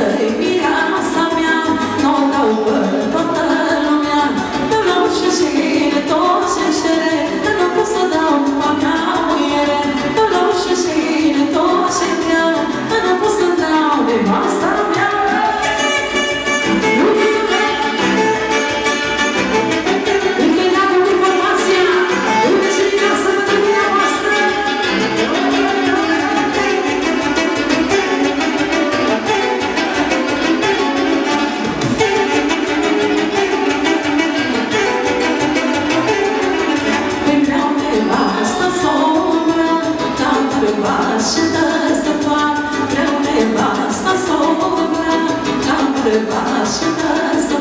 Thank you. to us.